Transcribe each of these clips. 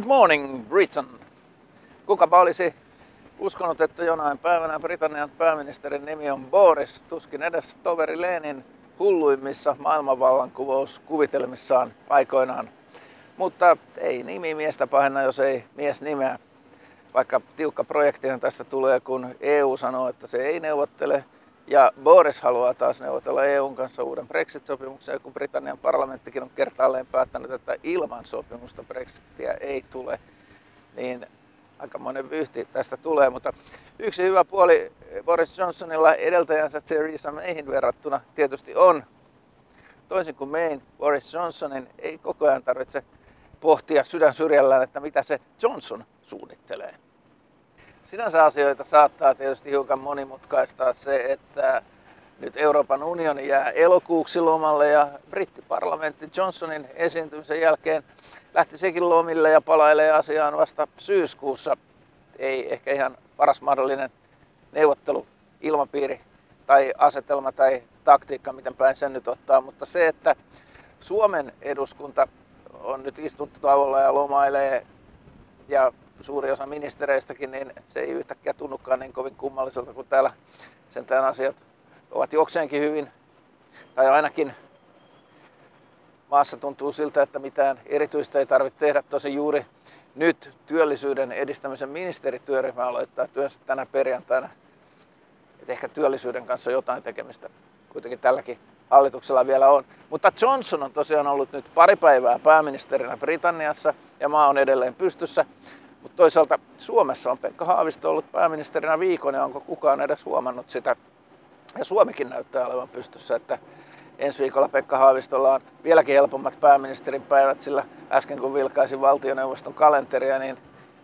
morning, Britain. Kukapa olisi uskonut, että jonain päivänä Britannian pääministerin nimi on Boris, tuskin edes toveri Lenin hulluimmissa maailmanvallankuvaus-kuvitelmissaan aikoinaan. Mutta ei nimi miestä pahenna, jos ei mies nimeä. Vaikka tiukka projektihan tästä tulee, kun EU sanoo, että se ei neuvottele ja Boris haluaa taas neuvotella EUn kanssa uuden Brexit-sopimuksen, kun Britannian parlamenttikin on kertaalleen päättänyt, että ilman sopimusta Brexitia ei tule, niin aikamoinen vyhti tästä tulee. Mutta yksi hyvä puoli Boris Johnsonilla edeltäjänsä Theresa Mayhin verrattuna tietysti on, toisin kuin Mayn, Boris Johnsonin ei koko ajan tarvitse pohtia sydän syrjällään, että mitä se Johnson suunnittelee. Sinänsä asioita saattaa tietysti hiukan monimutkaistaa se, että nyt Euroopan unioni jää elokuuksi lomalle ja brittiparlamentti Johnsonin esiintymisen jälkeen lähti sekin lomille ja palailee asiaan vasta syyskuussa. Ei ehkä ihan paras mahdollinen neuvottelu, ilmapiiri tai asetelma tai taktiikka, miten päin sen nyt ottaa, mutta se, että Suomen eduskunta on nyt istuttu tauolla ja lomailee ja suuri osa ministereistäkin, niin se ei yhtäkkiä tunnukaan niin kovin kummalliselta, kun täällä sentään asiat ovat jokseenkin hyvin. Tai ainakin maassa tuntuu siltä, että mitään erityistä ei tarvitse tehdä. Tosi juuri nyt työllisyyden edistämisen ministerityöryhmä aloittaa työnsä tänä perjantaina. Et ehkä työllisyyden kanssa jotain tekemistä kuitenkin tälläkin hallituksella vielä on. Mutta Johnson on tosiaan ollut nyt pari päivää pääministerinä Britanniassa ja maa on edelleen pystyssä. Mutta toisaalta Suomessa on Pekka Haavisto ollut pääministerinä viikon ja onko kukaan edes huomannut sitä. Ja Suomikin näyttää olevan pystyssä, että ensi viikolla Pekka Haavistolla on vieläkin helpommat pääministerin päivät, sillä äsken kun vilkaisin valtioneuvoston kalenteria, niin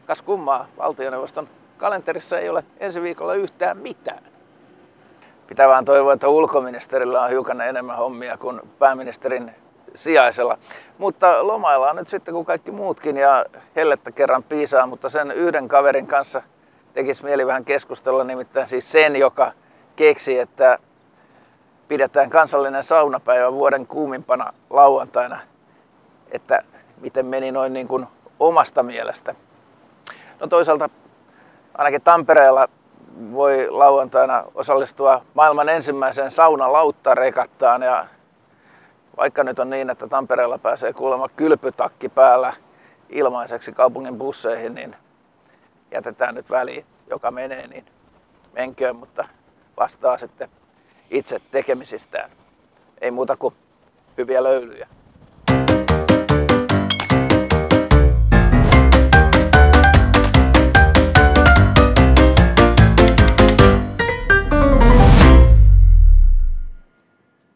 kas kummaa, valtioneuvoston kalenterissa ei ole ensi viikolla yhtään mitään. Pitää vaan toivoa, että ulkoministerillä on hiukan enemmän hommia kuin pääministerin sijaisella. Mutta lomaillaan nyt sitten kuin kaikki muutkin ja hellettä kerran piisaa, mutta sen yhden kaverin kanssa tekisi mieli vähän keskustella, nimittäin siis sen, joka keksi, että pidetään kansallinen saunapäivä vuoden kuumimpana lauantaina, että miten meni noin niin kuin omasta mielestä. No toisaalta ainakin Tampereella voi lauantaina osallistua maailman ensimmäiseen saunalauttarekattaan ja vaikka nyt on niin, että Tampereella pääsee kuulemma kylpytakki päällä ilmaiseksi kaupungin busseihin, niin jätetään nyt väliin, joka menee, niin menköön, mutta vastaa sitten itse tekemisistään. Ei muuta kuin hyviä löylyjä.